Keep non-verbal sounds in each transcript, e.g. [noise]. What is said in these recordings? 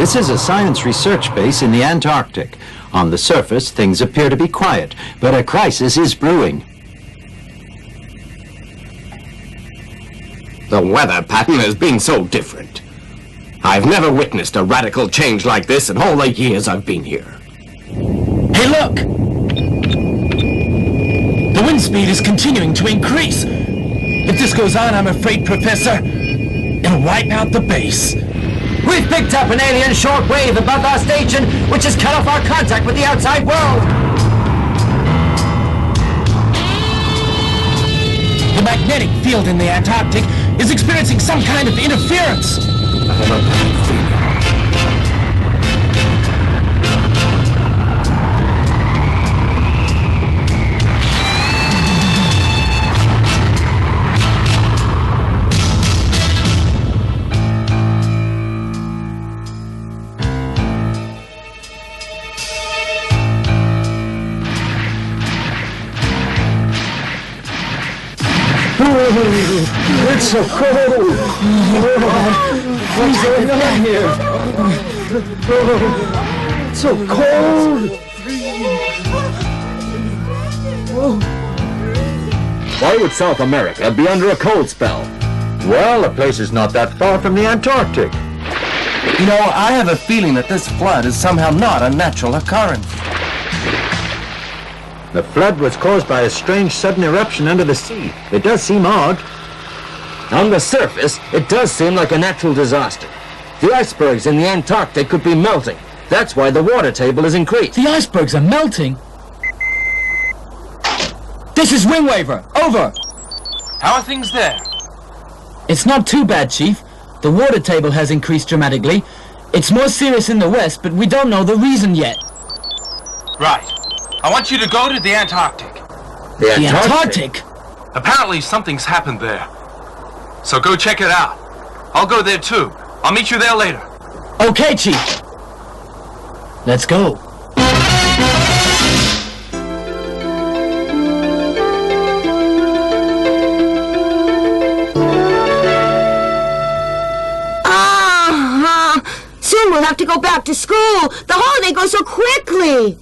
This is a science research base in the Antarctic. On the surface, things appear to be quiet, but a crisis is brewing. The weather pattern has been so different. I've never witnessed a radical change like this in all the years I've been here. Hey, look! The wind speed is continuing to increase. If this goes on, I'm afraid, Professor, it'll wipe out the base. We've picked up an alien shortwave above our station, which has cut off our contact with the outside world. The magnetic field in the Antarctic is experiencing some kind of interference. [laughs] It's so cold. What's going on here? It's so cold. Why would South America be under a cold spell? Well, the place is not that far from the Antarctic. You know, I have a feeling that this flood is somehow not a natural occurrence. The flood was caused by a strange sudden eruption under the sea. It does seem odd. On the surface, it does seem like a natural disaster. The icebergs in the Antarctic could be melting. That's why the water table is increased. The icebergs are melting. This is Wingwaver. Over. How are things there? It's not too bad, Chief. The water table has increased dramatically. It's more serious in the west, but we don't know the reason yet. Right. I want you to go to the Antarctic. The The Antarctic? Apparently something's happened there. So go check it out. I'll go there too. I'll meet you there later. Okay, Chief. Let's go. Ah, soon we'll have to go back to school. The holiday goes so quickly.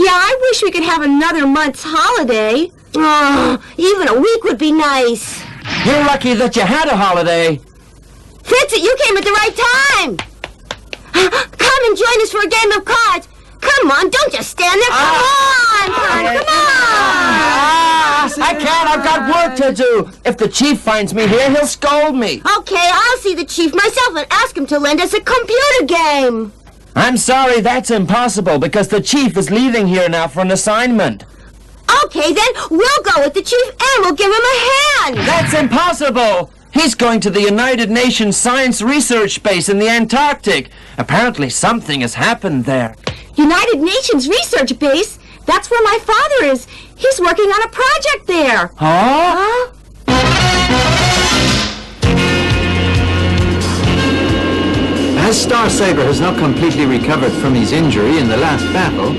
Yeah, I wish we could have another month's holiday. Oh, even a week would be nice. You're lucky that you had a holiday. Fitz, you came at the right time. [gasps] Come and join us for a game of cards. Come on, don't just stand there. Come ah. on, son, come on. Ah. Ah, I can't. I've got work to do. If the chief finds me here, he'll scold me. Okay, I'll see the chief myself and ask him to lend us a computer game. I'm sorry, that's impossible because the chief is leaving here now for an assignment. Okay, then we'll go with the chief and we'll give him a hand. That's impossible. He's going to the United Nations Science Research Base in the Antarctic. Apparently something has happened there. United Nations Research Base? That's where my father is. He's working on a project there. Huh? Huh? As Star Saber has not completely recovered from his injury in the last battle,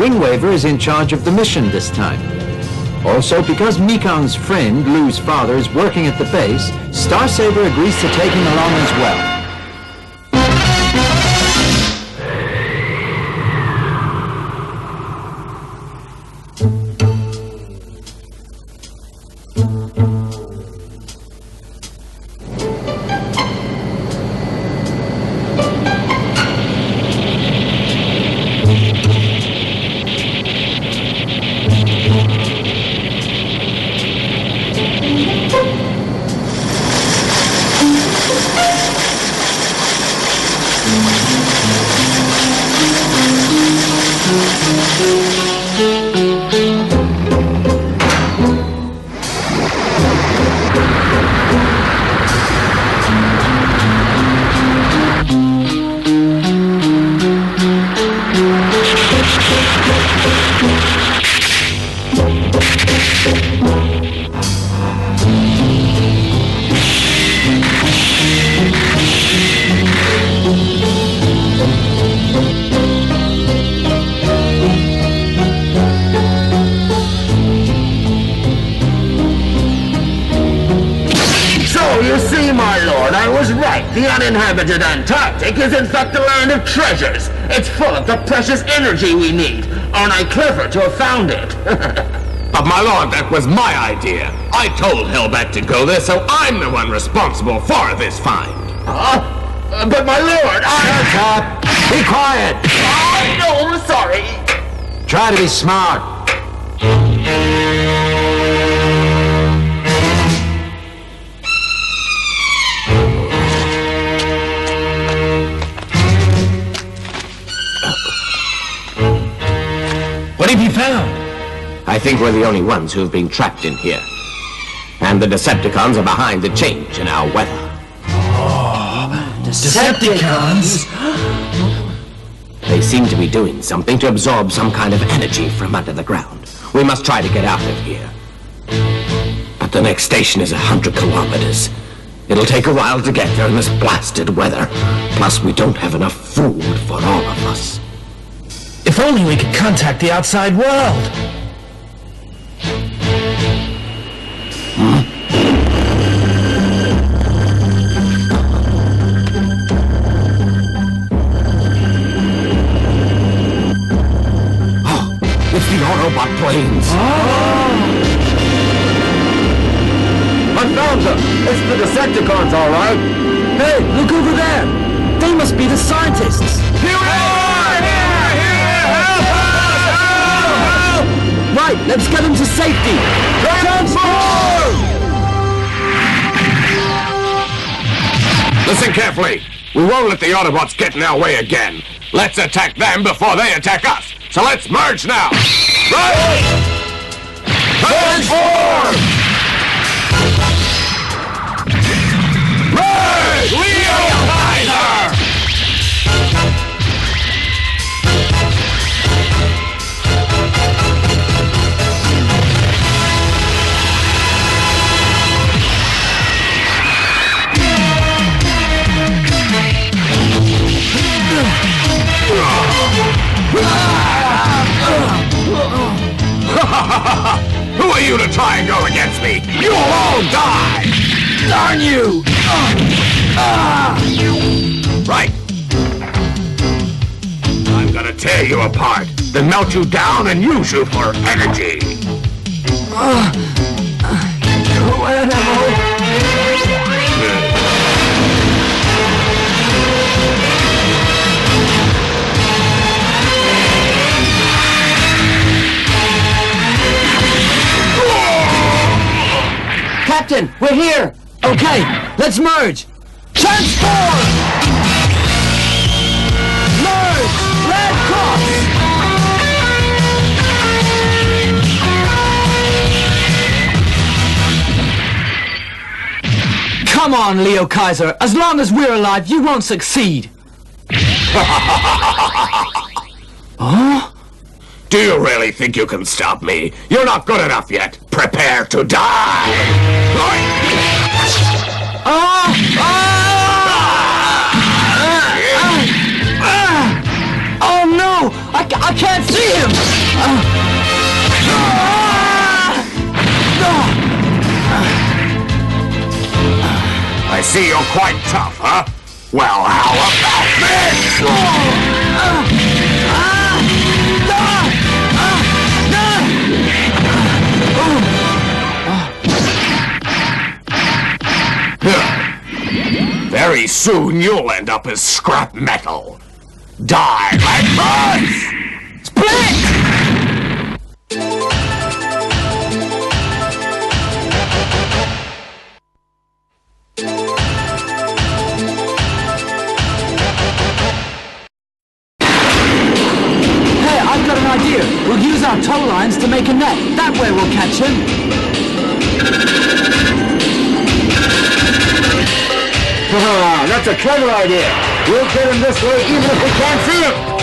Wingwaver is in charge of the mission this time. Also, because Mekong's friend, Lou's father, is working at the base, Star Saber agrees to take him along as well. Lord, I was right. The uninhabited Antarctic is in fact a land of treasures. It's full of the precious energy we need. Aren't I clever to have found it? [laughs] But my lord, that was my idea. I told Hellbat to go there, so I'm the one responsible for this find. Huh? Uh, but my lord, I... Shut up! Be quiet! I know, I'm sorry. Try to be smart. What have you found? I think we're the only ones who have been trapped in here. And the Decepticons are behind the change in our weather. Oh, Decepticons? They seem to be doing something to absorb some kind of energy from under the ground. We must try to get out of here. But the next station is a hundred kilometers. It'll take a while to get there in this blasted weather. Plus, we don't have enough food for all of us. If only we could contact the outside world. [gasps] It's the Autobot planes. I found them. It's the Decepticons, all right. Hey, look over there. They must be the scientists. Right, let's get them to safety. Transform! Listen carefully. We won't let the Autobots get in our way again. Let's attack them before they attack us. So let's merge now. Right? Transform! [laughs] Who are you to try and go against me? You'll all die! Darn you! Ah! Ah! Right. I'm gonna tear you apart, then melt you down and use you for energy. Ah! Captain, we're here! Okay, let's merge! Transform! Merge! Red Cross! Come on, Liokaiser. As long as we're alive, you won't succeed. [laughs] Do you really think you can stop me? You're not good enough yet. Prepare to die! Ah! Ah! Oh no! I, I can't see him! Ah! I see you're quite tough, huh? Well, how about this? [sighs] Very soon you'll end up as scrap metal. Die like this! Split! Hey, I've got an idea. We'll use our tow lines to make a net. That way we'll catch him. That's a clever idea. We'll get him this way even if we can't see him.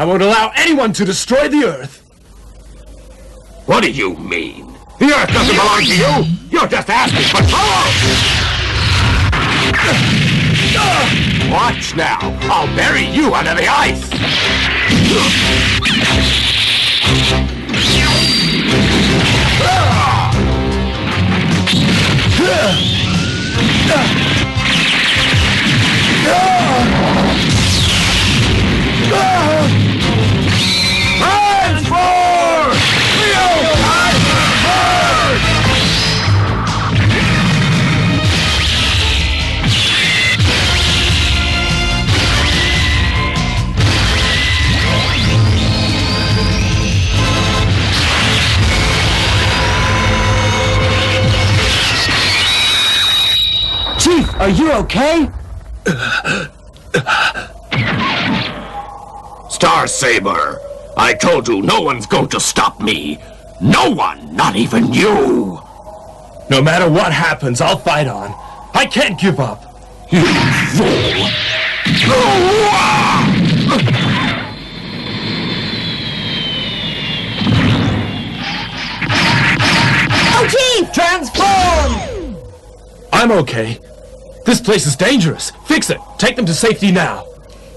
I won't allow anyone to destroy the Earth. What do you mean? The Earth doesn't belong to you. You're just asking for trouble. Watch now. I'll bury you under the ice. Transform! [laughs] are you okay? Star Saber, I told you no one's going to stop me. No one, not even you. No matter what happens, I'll fight on. I can't give up. You fool. Oh, Chief! Transform! I'm okay. This place is dangerous. Fix it. Take them to safety now.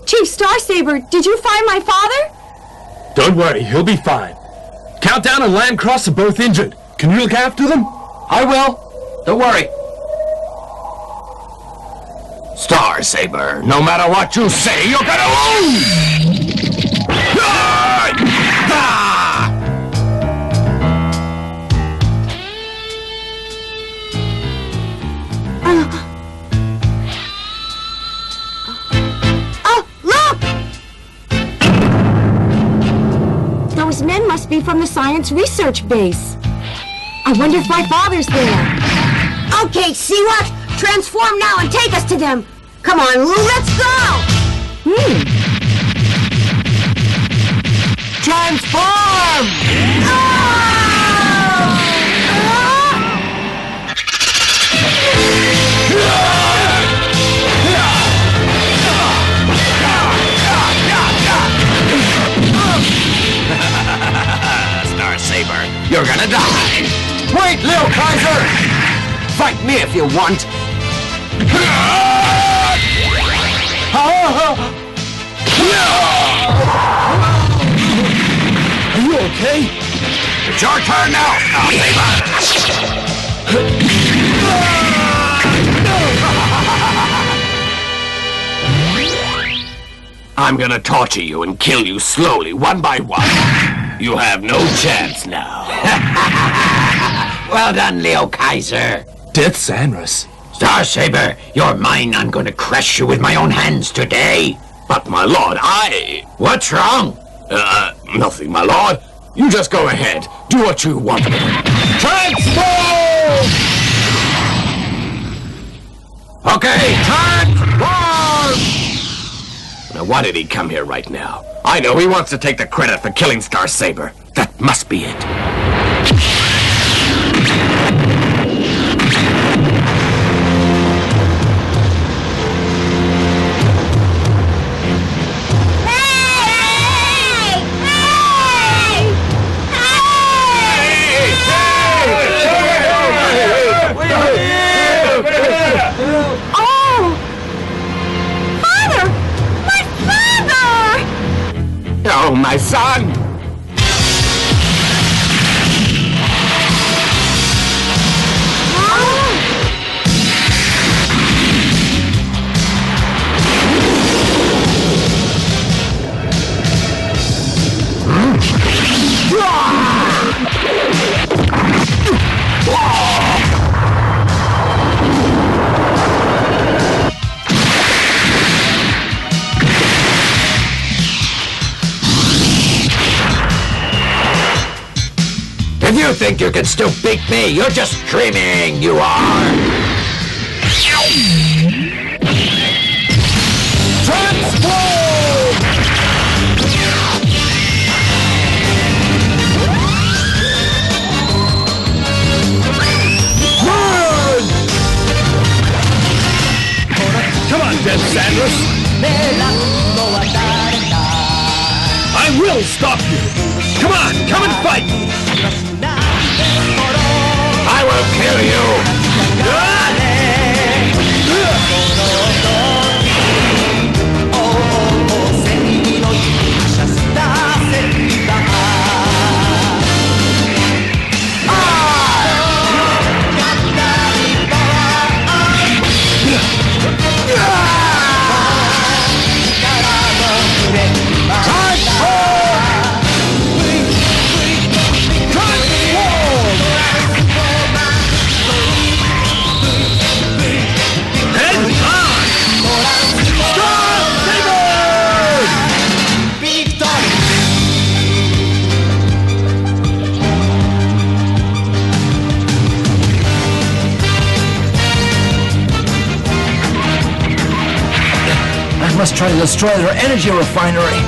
Chief Star Saber, did you find my father? Don't worry, he'll be fine. Countdown and Landcross are both injured. Can you look after them? I will. Don't worry. Star Saber, no matter what you say, you're gonna lose! Ah! Ah! Those men must be from the science research base. I wonder if my father's there. Okay, see what? Transform now and take us to them. Come on, Lou, let's go! Hmm. Transform! You're gonna die! Wait, Liokaiser! Fight me if you want! Are you okay? It's your turn now, I'm gonna torture you and kill you slowly, one by one. You have no chance now. [laughs] well done, Liokaiser. Death Sanris. Star Saber, you're mine. I'm going to crush you with my own hands today. But, my lord, I... What's wrong? Uh, nothing, my lord. You just go ahead. Do what you want. Transform! Okay, transform! Now, why did he come here right now? I know he wants to take the credit for killing Star Saber. That must be it. Oh my father! Oh, you think you can still beat me? You're just dreaming, you are! Come on, Deathsaurus! I will stop you! Come on, come and fight! I will kill you! Must try to destroy their energy refinery.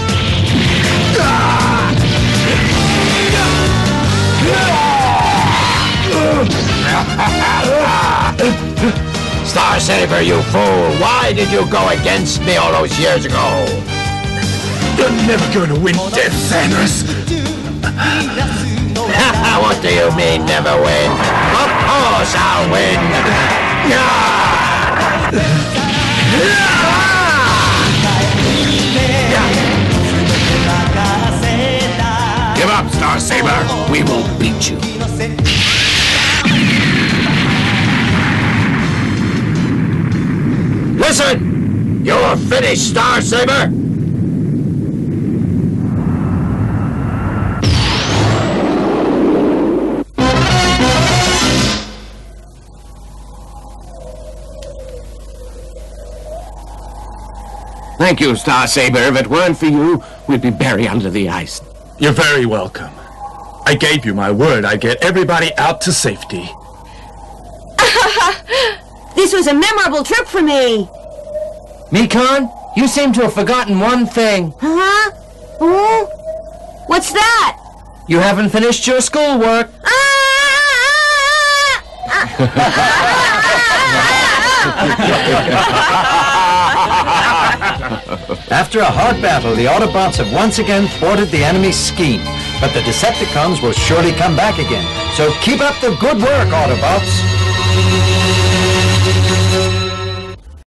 Star Saber, you fool! Why did you go against me all those years ago? You're never going to win, Deathsaurus! [laughs] what do you mean, never win? Of course I'll win! Saber! We will beat you. Listen! You're finished, Star Saber! Thank you, Star Saber. If it weren't for you, we'd be buried under the ice. You're very welcome. I gave you my word I'd get everybody out to safety. [laughs] This was a memorable trip for me. Mikon, you seem to have forgotten one thing. Huh? Oh? What's that? You haven't finished your schoolwork. Ah! [laughs] After a hard battle, the Autobots have once again thwarted the enemy's scheme but the Decepticons will surely come back again. So keep up the good work, Autobots!